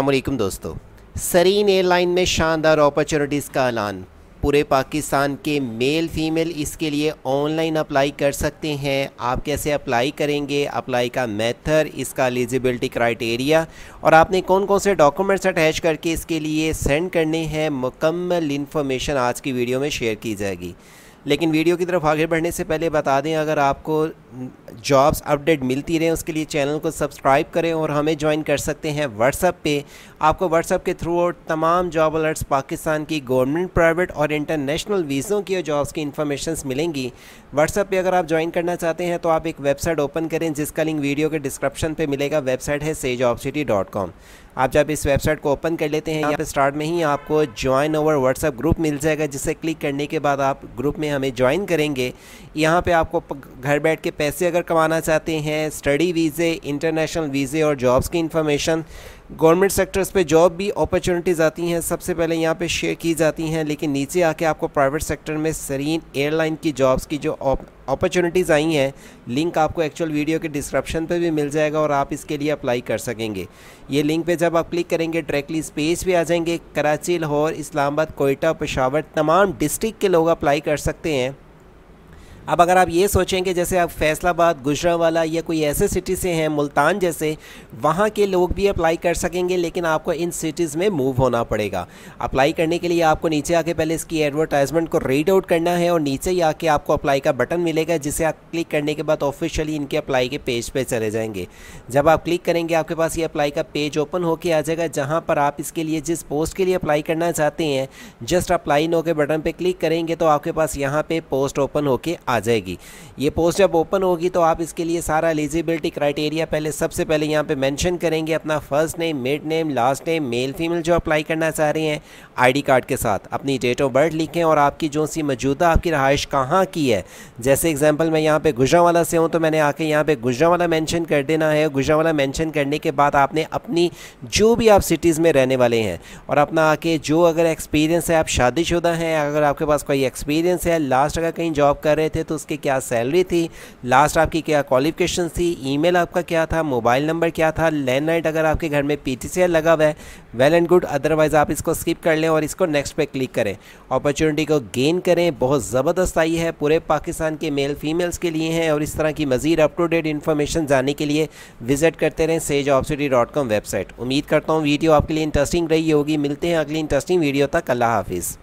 वालेकुम दोस्तों। सरीन एयरलाइन में शानदार अपॉर्चुनिटीज़ का ऐलान। पूरे पाकिस्तान के मेल फीमेल इसके लिए ऑनलाइन अप्लाई कर सकते हैं। आप कैसे अप्लाई करेंगे? अप्लाई का मेथड इसका एलिजिबिलिटी क्राइटेरिया और आपने कौन कौन से डॉक्यूमेंट्स अटैच करके इसके लिए सेंड करने हैं, मुकम्मल इन्फॉर्मेशन आज की वीडियो में शेयर की जाएगी। लेकिन वीडियो की तरफ़ आगे बढ़ने से पहले बता दें, अगर आपको जॉब्स अपडेट मिलती रहे, उसके लिए चैनल को सब्सक्राइब करें और हमें ज्वाइन कर सकते हैं व्हाट्सअप पे। आपको व्हाट्सअप के थ्रू और तमाम जॉब अलर्ट्स पाकिस्तान की गवर्नमेंट प्राइवेट और इंटरनेशनल वीज़ों की और जॉब्स की इन्फॉर्मेशन मिलेंगी। व्हाट्सअप पे अगर आप ज्वाइन करना चाहते हैं तो आप एक वेबसाइट ओपन करें, जिसका लिंक वीडियो के डिस्क्रिप्शन पर मिलेगा। वेबसाइट है से आप जब इस वेबसाइट को ओपन कर लेते हैं, यहाँ पे स्टार्ट में ही आपको ज्वाइन ओवर व्हाट्सअप ग्रुप मिल जाएगा, जिसे क्लिक करने के बाद आप ग्रुप में हमें ज्वाइन करेंगे। यहाँ पे आपको घर बैठ के पैसे अगर कमाना चाहते हैं स्टडी वीज़े इंटरनेशनल वीज़े और जॉब्स की इन्फॉर्मेशन गवर्नमेंट सेक्टर्स पे जॉब भी अपॉर्चुनिटीज़ आती हैं। सबसे पहले यहाँ पे शेयर की जाती हैं, लेकिन नीचे आके आपको प्राइवेट सेक्टर में सरीन एयरलाइन की जॉब्स की जो अपॉर्चुनिटीज़ आई हैं लिंक आपको एक्चुअल वीडियो के डिस्क्रिप्शन पे भी मिल जाएगा और आप इसके लिए अप्लाई कर सकेंगे। ये लिंक पे जब आप क्लिक करेंगे डायरेक्टली इस पेज पे आ जाएँगे, कराची, लाहौर, इस्लामाबाद, कोयटा, पेशावर, तमाम डिस्ट्रिक्ट के लोग अप्लाई कर सकते हैं। अब अगर आप ये सोचेंगे, जैसे आप फैसलाबाद, गुजरावाला या कोई ऐसे सिटी से हैं, मुल्तान जैसे, वहाँ के लोग भी अप्लाई कर सकेंगे, लेकिन आपको इन सिटीज़ में मूव होना पड़ेगा। अप्लाई करने के लिए आपको नीचे आके पहले इसकी एडवर्टाइजमेंट को रीड आउट करना है और नीचे ही आके आपको अप्लाई का बटन मिलेगा, जिसे आप क्लिक करने के बाद ऑफिशियली इनके अप्लाई के पेज पर पे चले जाएँगे। जब आप क्लिक करेंगे, आपके पास ये अप्लाई का पेज ओपन होकर आ जाएगा, जहाँ पर आप इसके लिए, जिस पोस्ट के लिए अप्लाई करना चाहते हैं जस्ट अप्लाई नो के बटन पर क्लिक करेंगे तो आपके पास यहाँ पर पोस्ट ओपन होकर आ जाएगी। ये पोस्ट जब ओपन होगी तो आप इसके लिए सारा एलिजिबिलिटी क्राइटेरिया पहले सबसे पहले यहाँ पे मेंशन करेंगे अपना first name mid name last name male female जो अप्लाई करना चाह रहे हैं आईडी कार्ड के साथ। अपनी डेट ऑफ़ बर्थ लिखें और आपकी जो सी मौजूदा आपकी रहाइश कहाँ की है। जैसे एग्ज़ाम्पल मैं यहाँ पर गुजरावाला से हूँ तो मैंने आके यहाँ पर गुजरावाला मैंशन कर देना है। गुजरावाला मैंशन करने के बाद आपने अपनी जो भी आप सिटीज़ में रहने वाले हैं और अपना आके जो अगर एक्सपीरियंस है, आप शादीशुदा हैं, अगर आपके पास कोई एक्सपीरियंस है लास्ट अगर कहीं जॉब कर रहे थे तो उसकी क्या सैलरी थी? लास्ट आपकी क्या क्वालिफिकेशन थी? ईमेल आपका क्या था? मोबाइल नंबर क्या था? लैंड लैंडलाइन अगर आपके घर में पीटीसीएल लगा हुआ है वेल एंड गुड अदरवाइज़ आप इसको स्किप कर लें और इसको नेक्स्ट पे क्लिक करें। अपॉर्चुनिटी को गेन करें, बहुत ज़बरदस्त आई है। पूरे पाकिस्तान के मेल फीमेल्स के लिए हैं और इस तरह की मज़ीद अप टू डेट इन्फॉर्मेशन जानने के लिए विज़िट करते रहें सेज वेबसाइट उम्मीद करता हूँ वीडियो आपके लिए इंटरेस्टिंग रही होगी। मिलते हैं अगली इंटरेस्टिंग वीडियो तक। अल्लाह हाफिज़।